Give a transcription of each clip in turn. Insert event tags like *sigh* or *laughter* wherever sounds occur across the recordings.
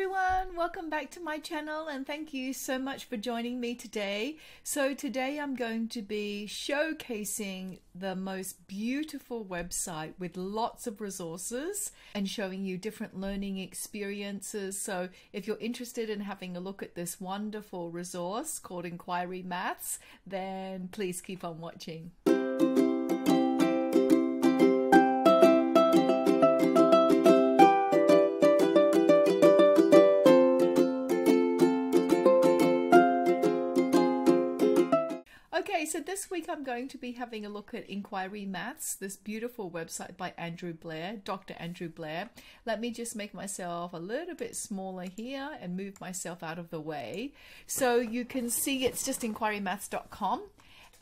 everyone, welcome back to my channel and thank you so much for joining me today. So today I'm going to be showcasing the most beautiful website with lots of resources and showing you different learning experiences. So if you're interested in having a look at this wonderful resource called Inquiry Maths, then please keep on watching. Okay, so this week I'm going to be having a look at Inquiry Maths, this beautiful website by Andrew Blair, Dr. Andrew Blair. Let me just make myself a little bit smaller here and move myself out of the way. So you can see it's just inquirymaths.com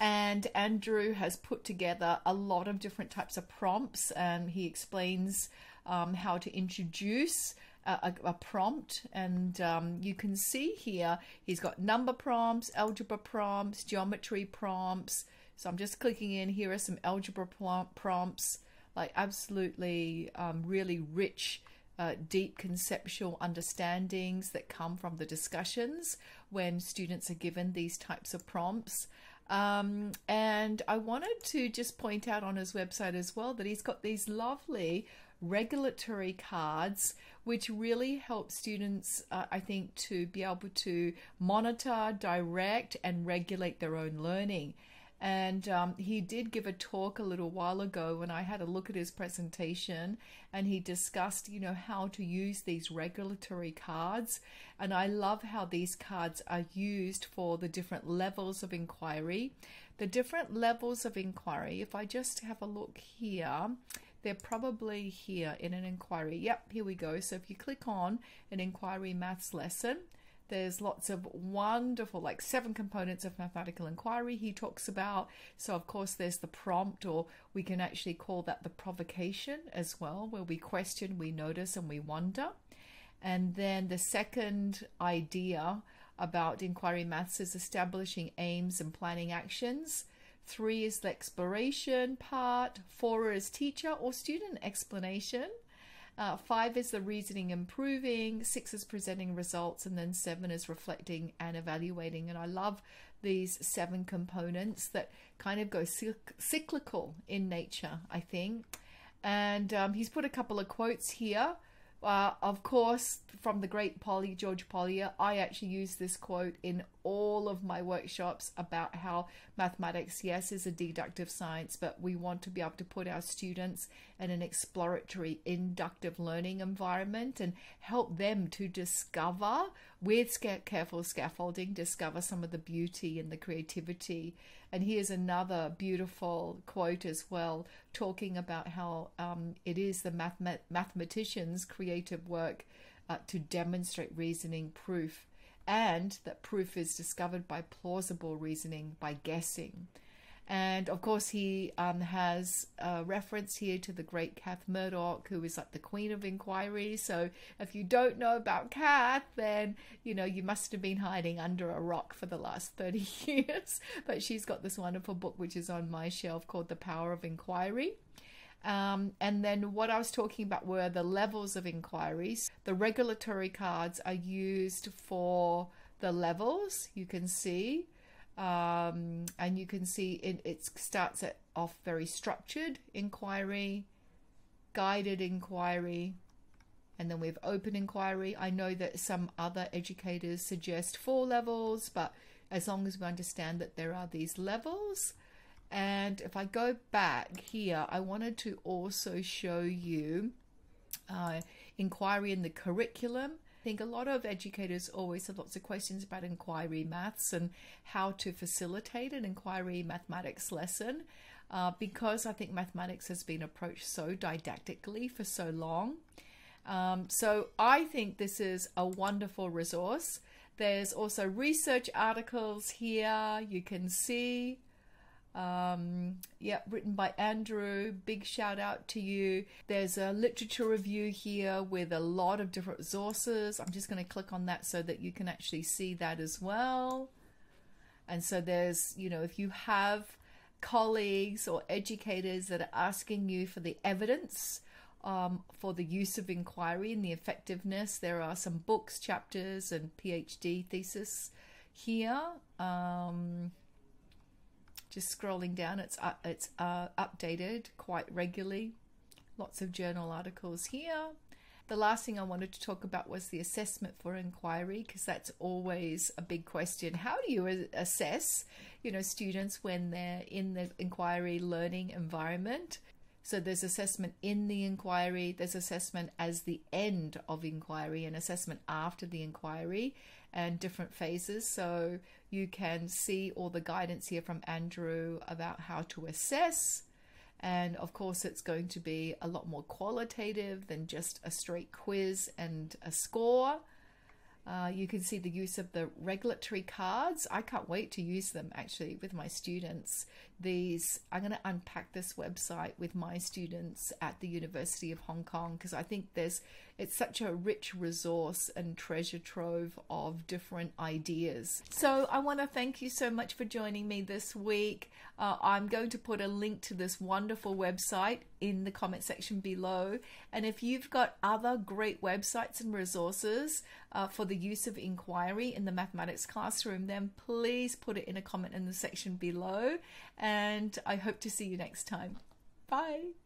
and Andrew has put together a lot of different types of prompts and he explains um, how to introduce a, a, prompt and um, you can see here he's got number prompts, algebra prompts, geometry prompts. So I'm just clicking in. Here are some algebra prompts, like absolutely um, really rich, uh, deep conceptual understandings that come from the discussions when students are given these types of prompts. Um, and I wanted to just point out on his website as well that he's got these lovely regulatory cards, which really help students, uh, I think, to be able to monitor, direct, and regulate their own learning. And um, he did give a talk a little while ago when I had a look at his presentation, and he discussed, you know, how to use these regulatory cards. And I love how these cards are used for the different levels of inquiry. The different levels of inquiry, if I just have a look here, they're probably here in an inquiry. Yep, here we go. So if you click on an inquiry maths lesson, there's lots of wonderful, like seven components of mathematical inquiry he talks about. So, of course, there's the prompt, or we can actually call that the provocation as well, where we question, we notice, and we wonder. And then the second idea about inquiry maths is establishing aims and planning actions. Three is the exploration part. Four is teacher or student explanation. Uh, five is the reasoning improving. Six is presenting results. And then seven is reflecting and evaluating. And I love these seven components that kind of go cyclical in nature, I think. And um, he's put a couple of quotes here uh, of course, from the great Polly, George Polya, I actually use this quote in all of my workshops about how mathematics, yes, is a deductive science, but we want to be able to put our students in an exploratory, inductive learning environment and help them to discover, with careful scaffolding, discover some of the beauty and the creativity. And here's another beautiful quote as well, talking about how um, it is the math- mathematician's creative work uh, to demonstrate reasoning proof, and that proof is discovered by plausible reasoning, by guessing. And of course, he um, has a reference here to the great Kath Murdoch, who is like the queen of inquiry. So if you don't know about Kath, then you know you must have been hiding under a rock for the last *laughs* 30 years. but she's got this wonderful book, which is on my shelf called The Power of Inquiry. Um, and then what I was talking about were the levels of inquiries. The regulatory cards are used for the levels, you can see um, and you can see it, it starts at, off very structured inquiry, guided inquiry, and then we have open inquiry. I know that some other educators suggest four levels, but as long as we understand that there are these levels. And if I go back here, I wanted to also show you uh, inquiry in the curriculum I think a lot of educators always have lots of questions about inquiry maths and how to facilitate an inquiry mathematics lesson. Uh, because I think mathematics has been approached so didactically for so long. Um, so I think this is a wonderful resource. There's also research articles here you can see. Um, yeah, written by Andrew. Big shout out to you. There's a literature review here with a lot of different resources. I'm just going to click on that so that you can actually see that as well. And so there's, you know, if you have colleagues or educators that are asking you for the evidence um, for the use of inquiry and the effectiveness. There are some books, chapters, and PhD thesis here. Um, just scrolling down, it's uh, it's uh, updated quite regularly. Lots of journal articles here. The last thing I wanted to talk about was the assessment for inquiry because that's always a big question. How do you assess, you know, students when they're in the inquiry learning environment? So there's assessment in the inquiry, there's assessment as the end of inquiry and assessment after the inquiry and different phases. So you can see all the guidance here from Andrew about how to assess and of course, it's going to be a lot more qualitative than just a straight quiz and a score. Uh, you can see the use of the regulatory cards. I can't wait to use them actually with my students. These I'm going to unpack this website with my students at the University of Hong Kong because I think there's it's such a rich resource and treasure trove of different ideas. So I want to thank you so much for joining me this week. Uh, I'm going to put a link to this wonderful website in the comment section below. And if you've got other great websites and resources uh, for the use of inquiry in the mathematics classroom, then please put it in a comment in the section below. And I hope to see you next time. Bye.